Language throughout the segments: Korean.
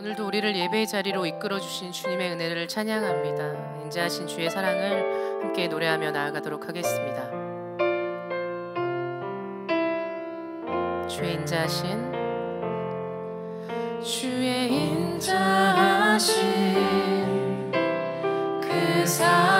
오늘도 우리를 예배의 자리로 이끌어 주신 주님의 은혜를 찬양합니다. 인자하신 주의 사랑을 함께 노래하며 나아가도록 하겠습니다. 주의 인자하신 주의 인자하신 그 사랑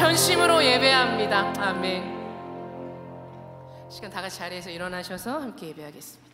전심으로 예배합니다. 아멘. 시간 다 같이 자리에서 일어나셔서 함께 예배하겠습니다.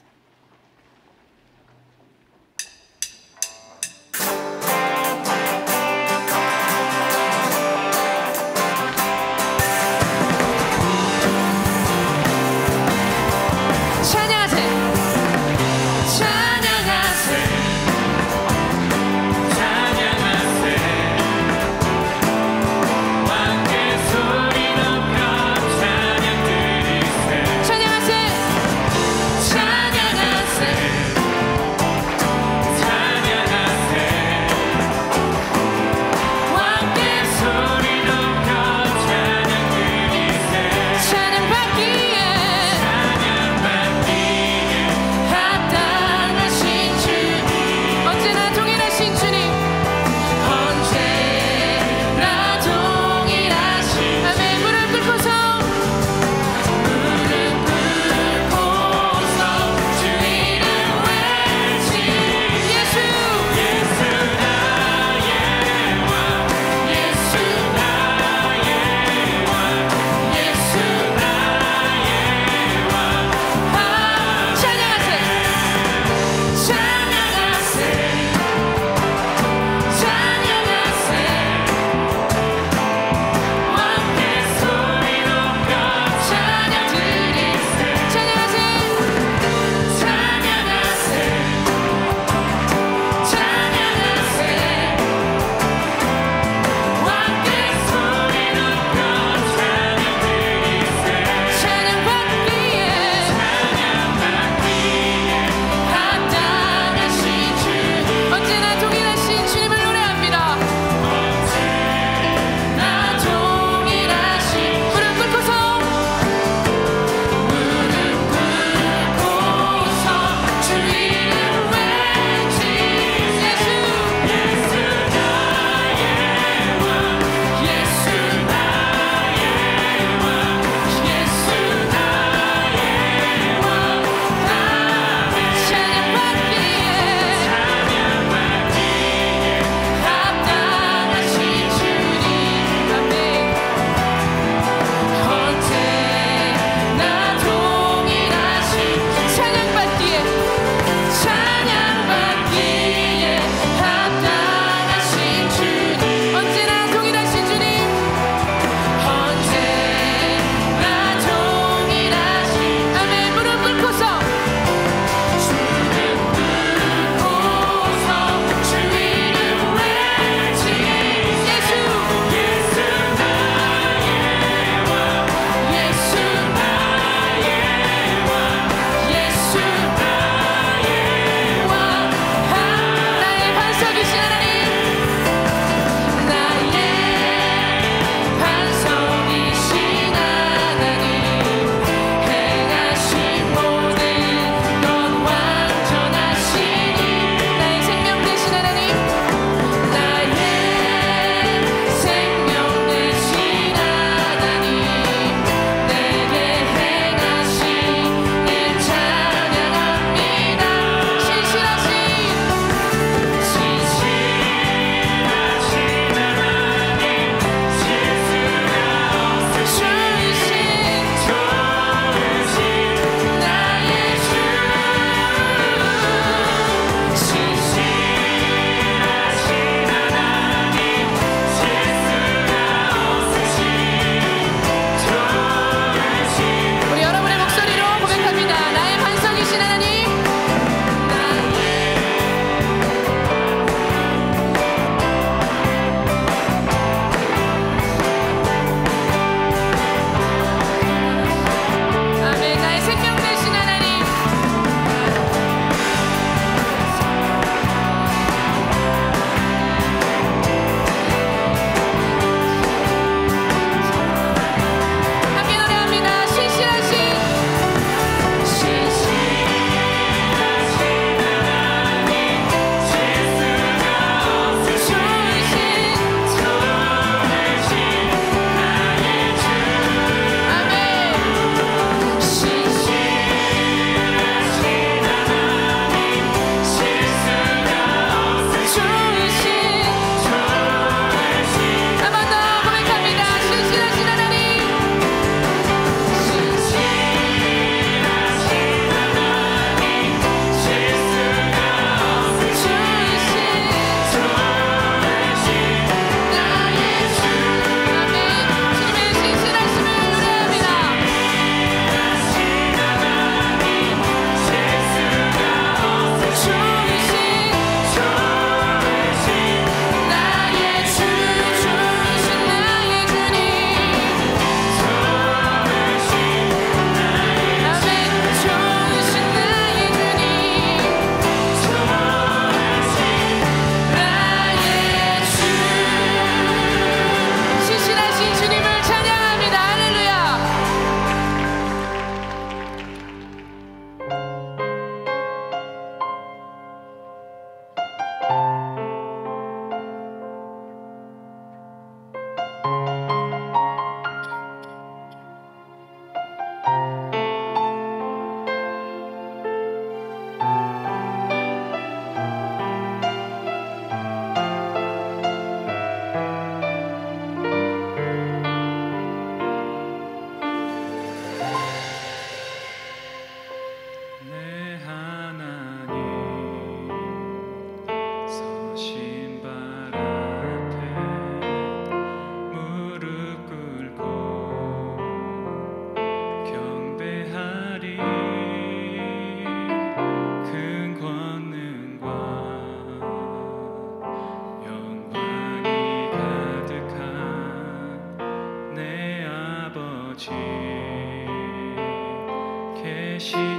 she